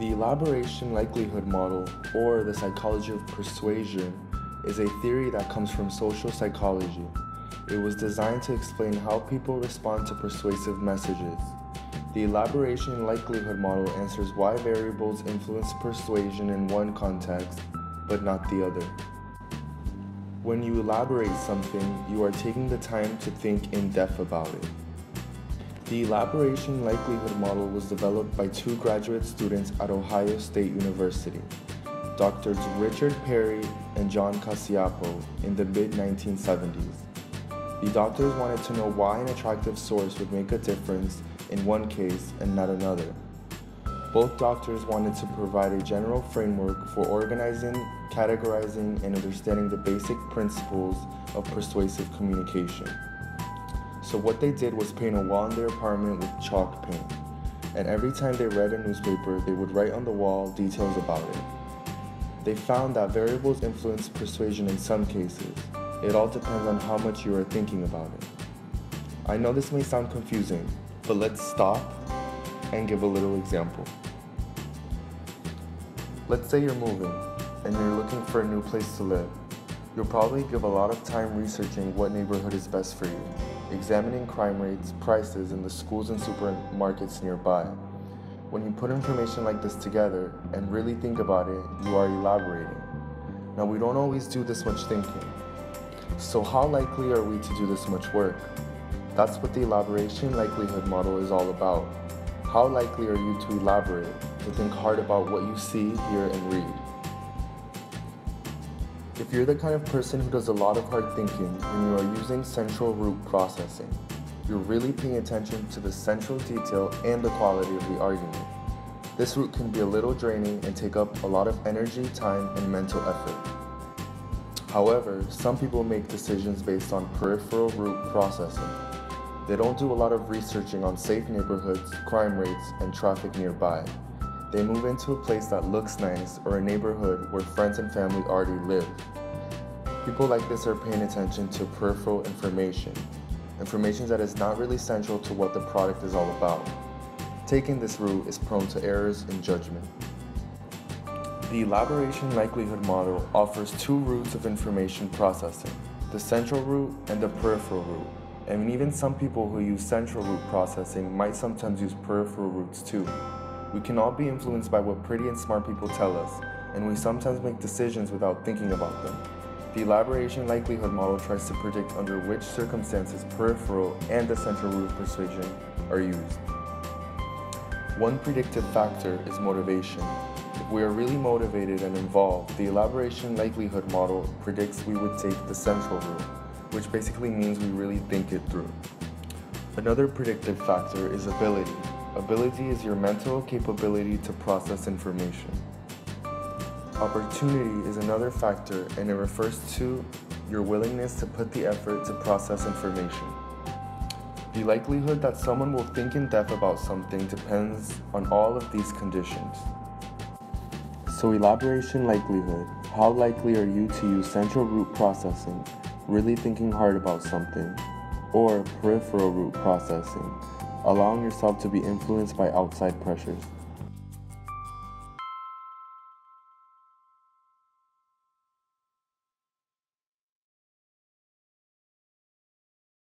The elaboration likelihood model, or the psychology of persuasion, is a theory that comes from social psychology. It was designed to explain how people respond to persuasive messages. The elaboration likelihood model answers why variables influence persuasion in one context, but not the other. When you elaborate something, you are taking the time to think in depth about it. The elaboration likelihood model was developed by two graduate students at Ohio State University, Drs. Richard Petty and John Cacioppo, in the mid 1970s. The doctors wanted to know why an attractive source would make a difference in one case and not another. Both doctors wanted to provide a general framework for organizing, categorizing, and understanding the basic principles of persuasive communication. So, what they did was paint a wall in their apartment with chalk paint. And every time they read a newspaper, they would write on the wall details about it. They found that variables influence persuasion in some cases. It all depends on how much you are thinking about it. I know this may sound confusing, but let's stop and give a little example. Let's say you're moving and you're looking for a new place to live. You'll probably give a lot of time researching what neighborhood is best for you, examining crime rates, prices, and the schools and supermarkets nearby. When you put information like this together and really think about it, you are elaborating. Now, we don't always do this much thinking. So, how likely are we to do this much work? That's what the elaboration likelihood model is all about. How likely are you to elaborate, to think hard about what you see, hear, and read? If you're the kind of person who does a lot of hard thinking and you are using central route processing, you're really paying attention to the central detail and the quality of the argument. This route can be a little draining and take up a lot of energy, time, and mental effort. However, some people make decisions based on peripheral route processing. They don't do a lot of researching on safe neighborhoods, crime rates, and traffic nearby. They move into a place that looks nice or a neighborhood where friends and family already live. People like this are paying attention to peripheral information, information that is not really central to what the product is all about. Taking this route is prone to errors in judgment. The elaboration likelihood model offers two routes of information processing the central route and the peripheral route. And even some people who use central route processing might sometimes use peripheral routes too. We can all be influenced by what pretty and smart people tell us, and we sometimes make decisions without thinking about them. The elaboration likelihood model tries to predict under which circumstances peripheral and the central route persuasion are used. One predictive factor is motivation. If we are really motivated and involved, the elaboration likelihood model predicts we would take the central route, which basically means we really think it through. Another predictive factor is ability. Ability is your mental capability to process information. Opportunity is another factor and it refers to your willingness to put the effort to process information. The likelihood that someone will think in depth about something depends on all of these conditions. So, elaboration likelihood how likely are you to use central route processing, really thinking hard about something, or peripheral route processing, allowing yourself to be influenced by outside pressures?